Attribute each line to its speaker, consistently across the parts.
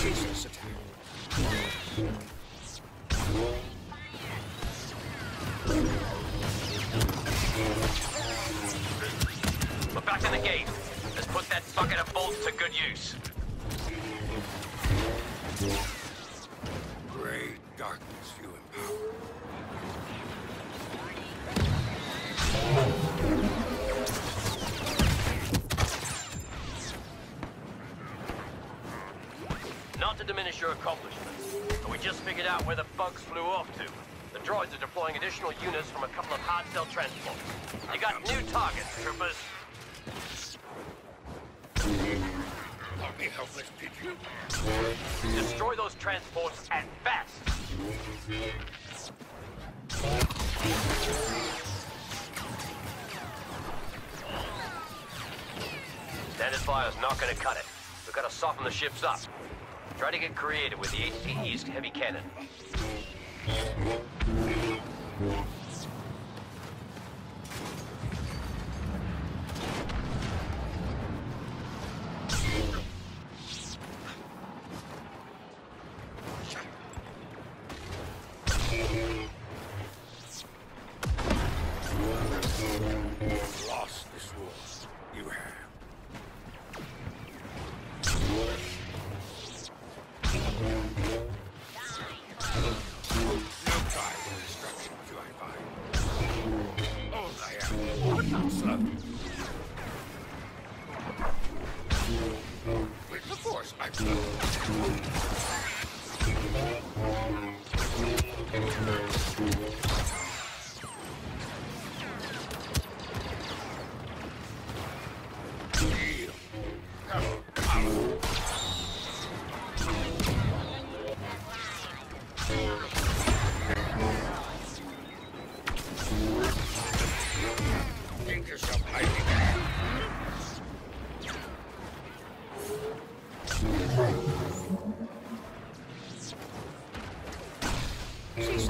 Speaker 1: Jesus.
Speaker 2: We're back in the game. Let's put that bucket of bolts to good use. Bugs flew off to. The droids are deploying additional units from a couple of Hardcell transports. You got new targets, troopers.
Speaker 1: Caught me helpless, did?
Speaker 2: Destroy those transports and fast. Standard fire's not gonna cut it. We've gotta soften the ships up. Try to get creative with the AT-TE heavy cannon.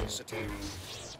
Speaker 1: Jesus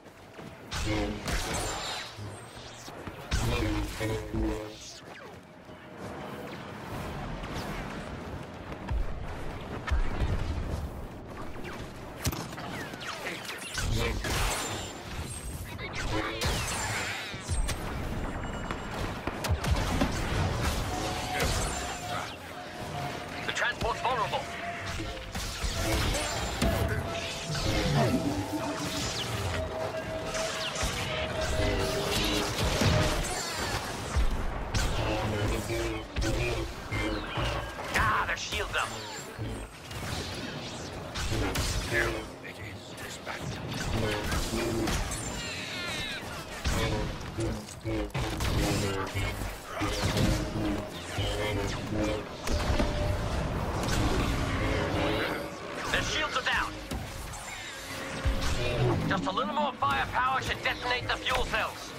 Speaker 2: more firepower should detonate the fuel cells.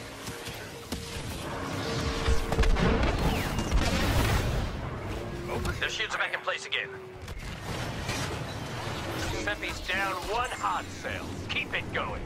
Speaker 2: Oh, Their shields are back in place again. Sempi's down one hot cell. Keep it going.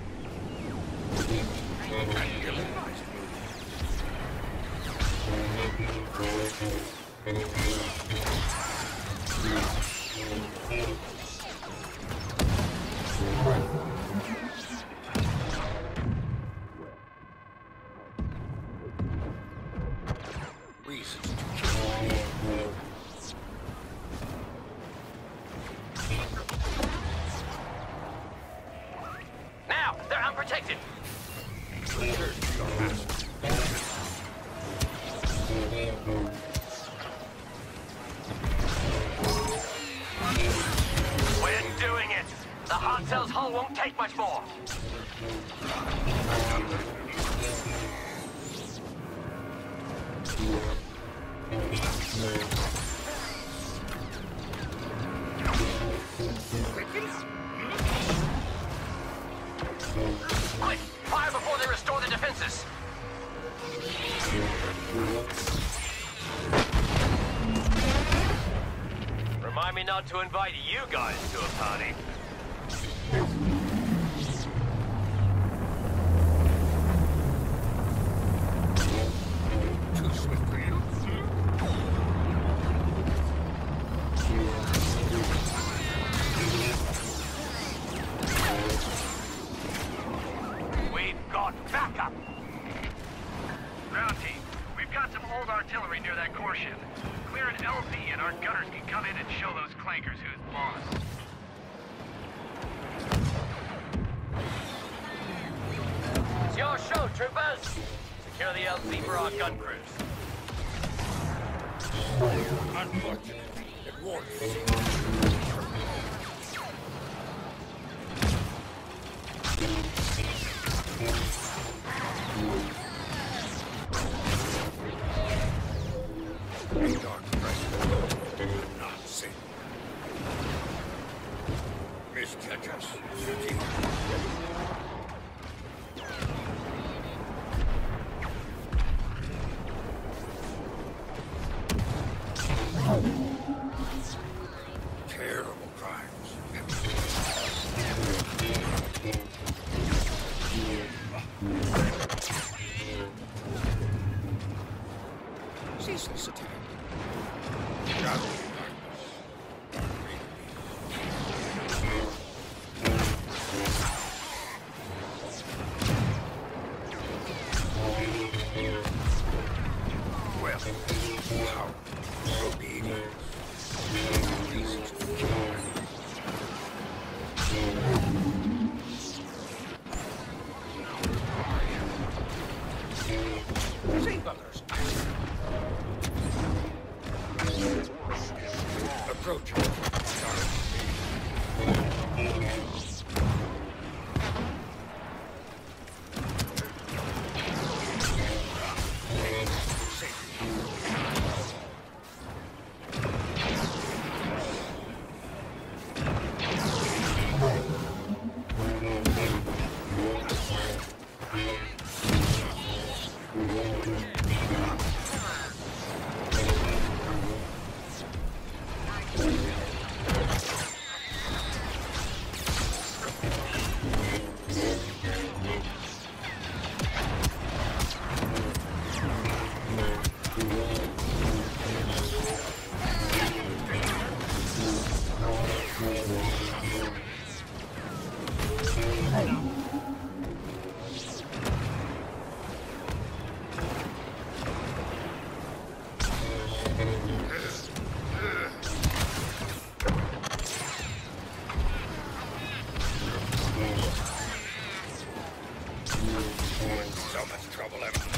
Speaker 1: to invite you guys to a party.
Speaker 3: approach. much trouble
Speaker 1: ever.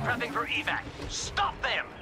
Speaker 1: prepping for evac. Stop them!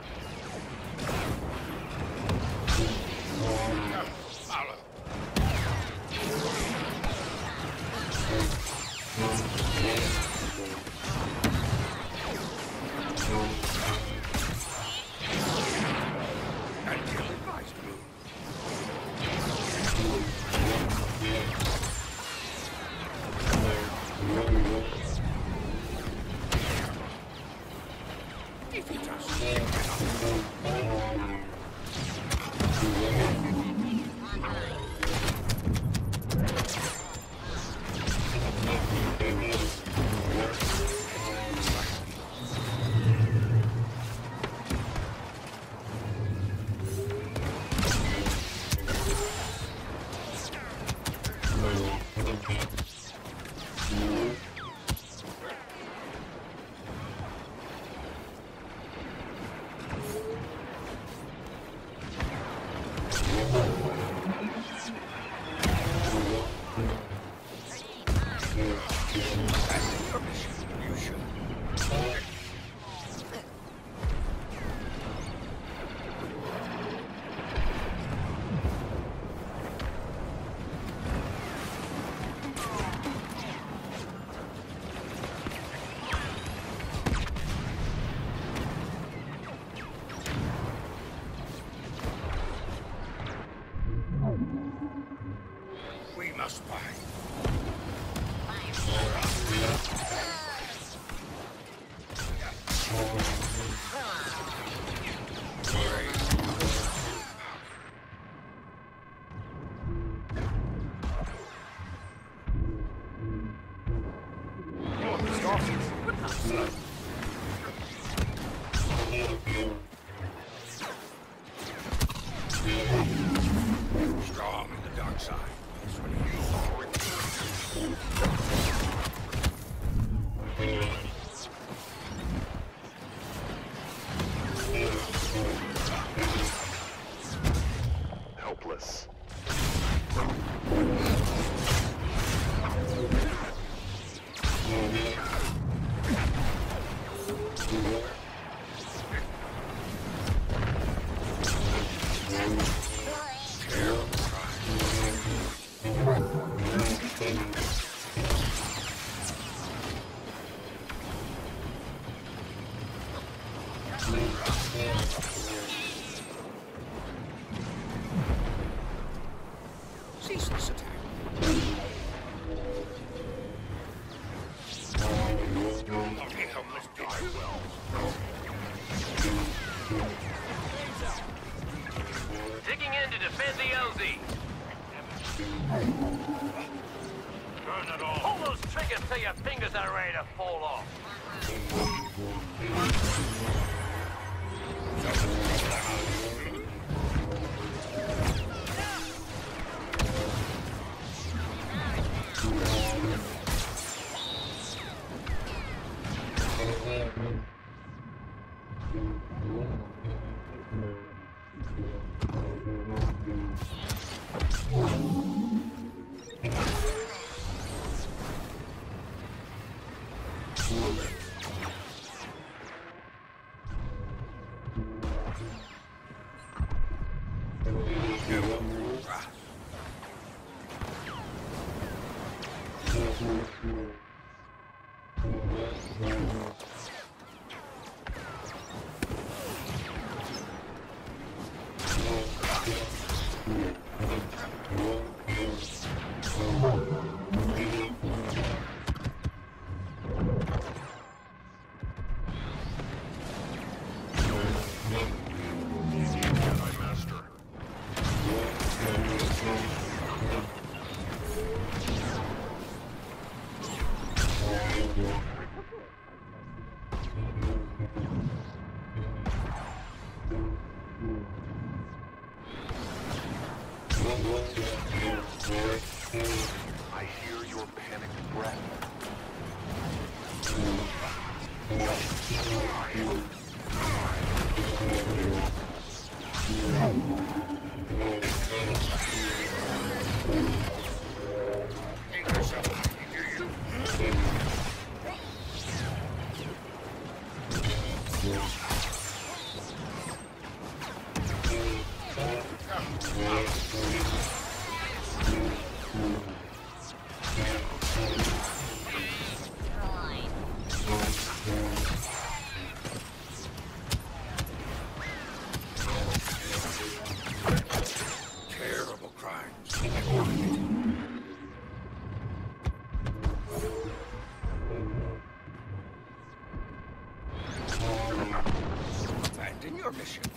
Speaker 2: Strong in the dark side.
Speaker 1: Your fingers are ready to fall off. Permission, you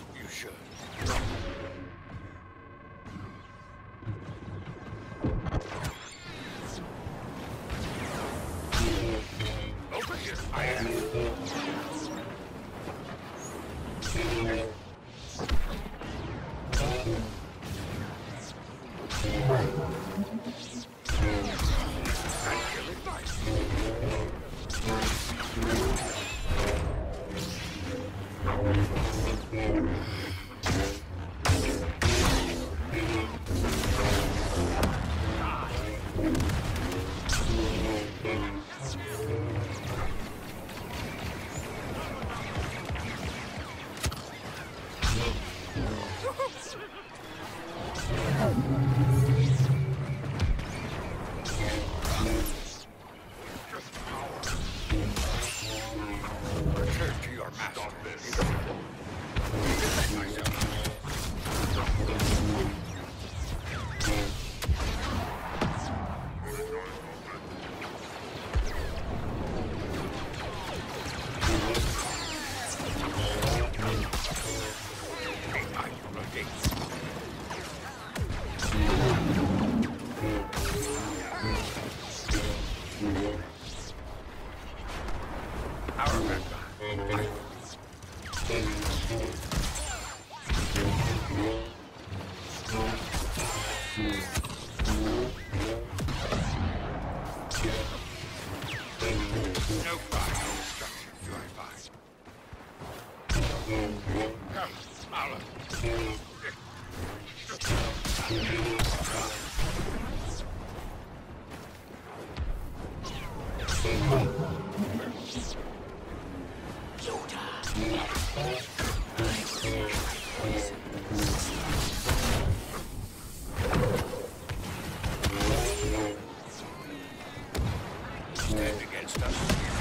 Speaker 1: Stand against us.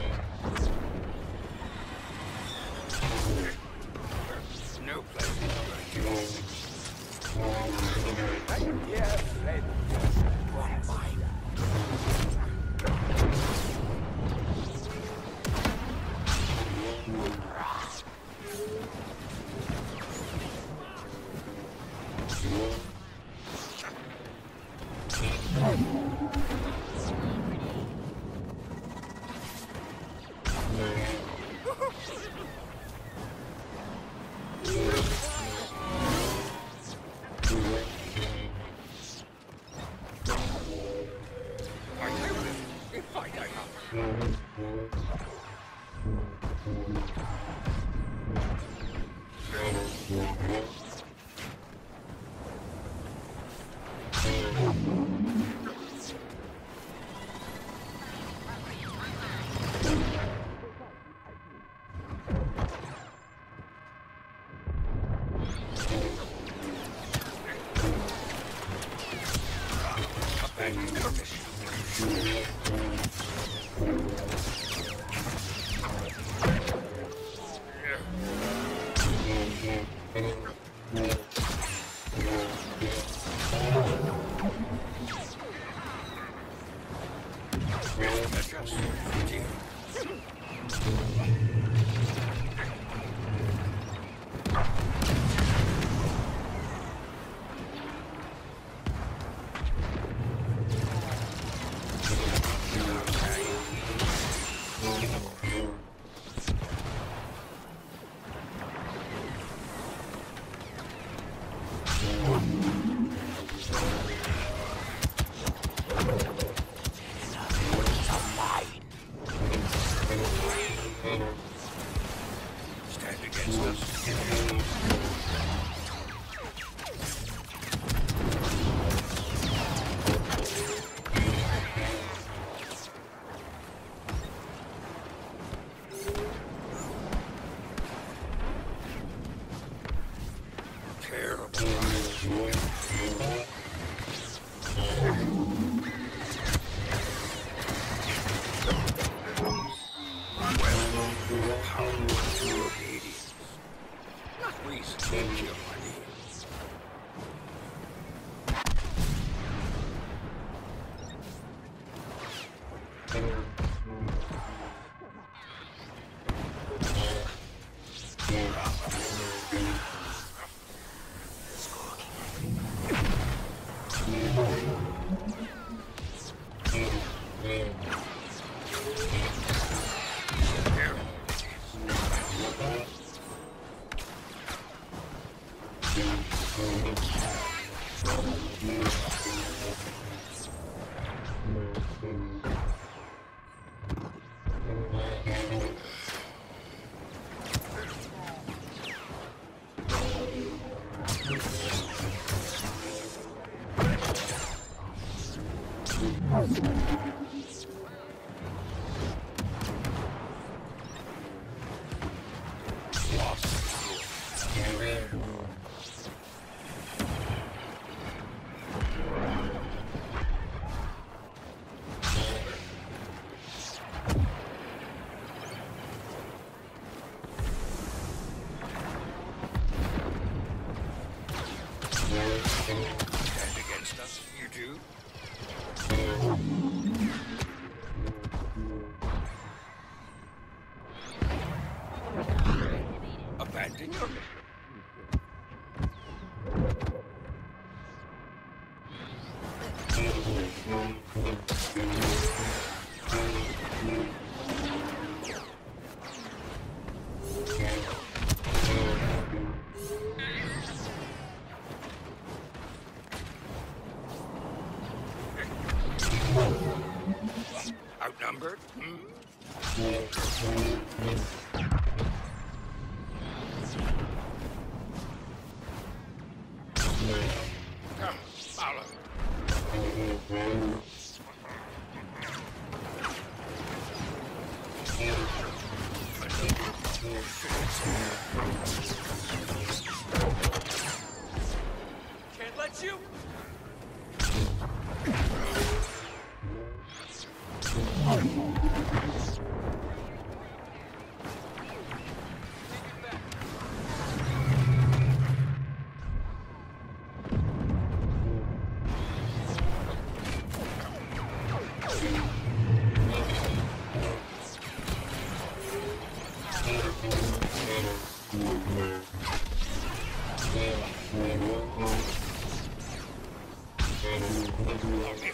Speaker 1: Stand against us. Stand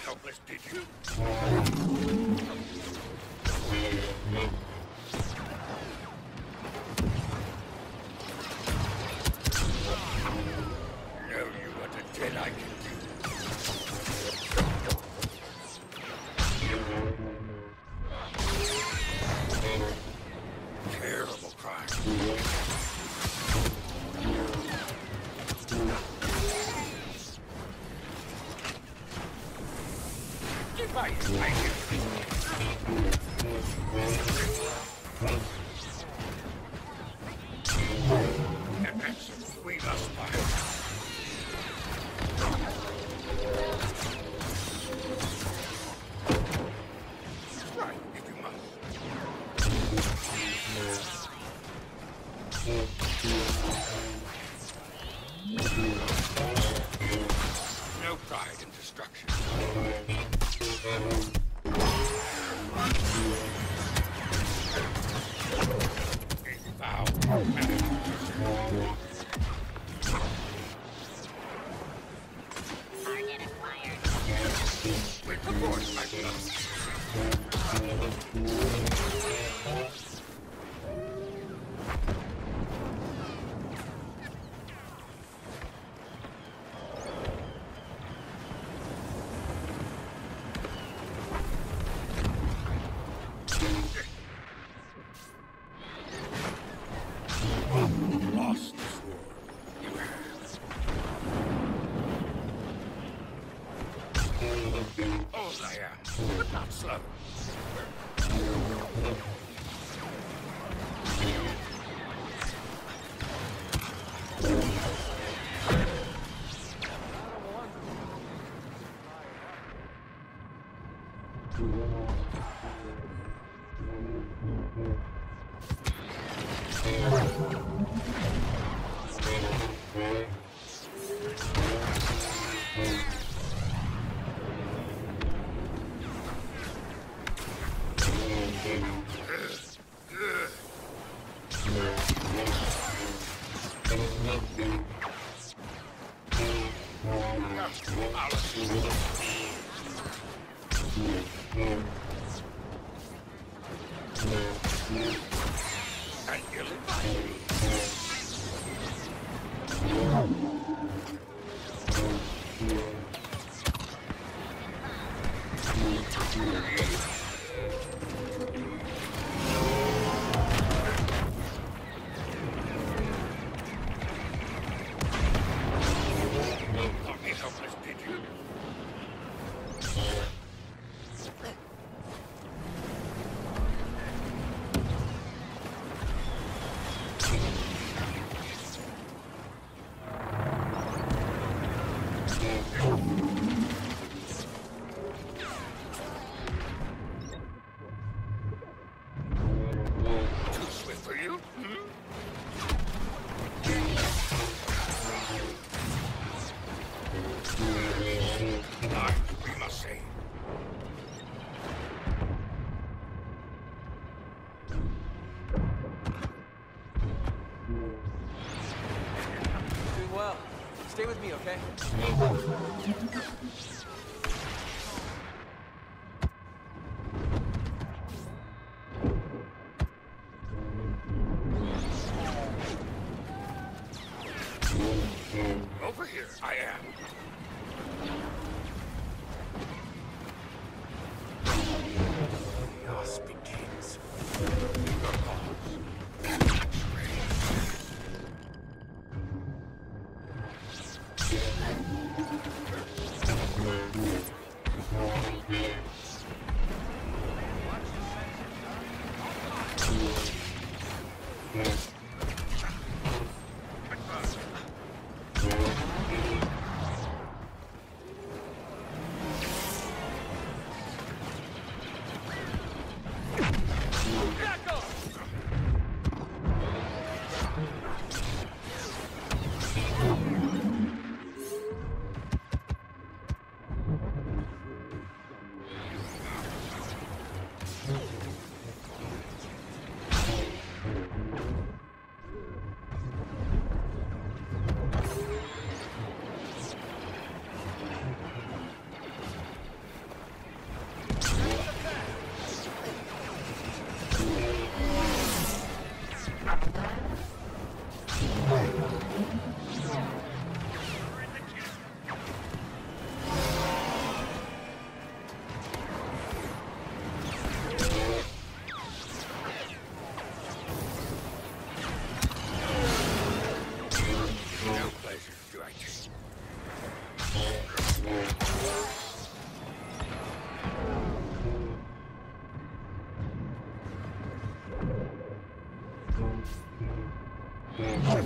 Speaker 1: helpless, did you? And Over For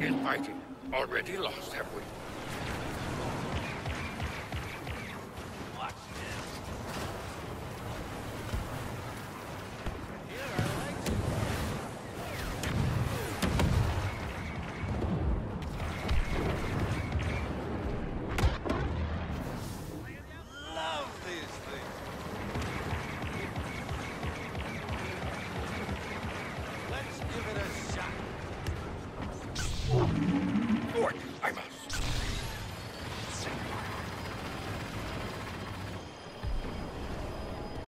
Speaker 1: In fighting, already lost?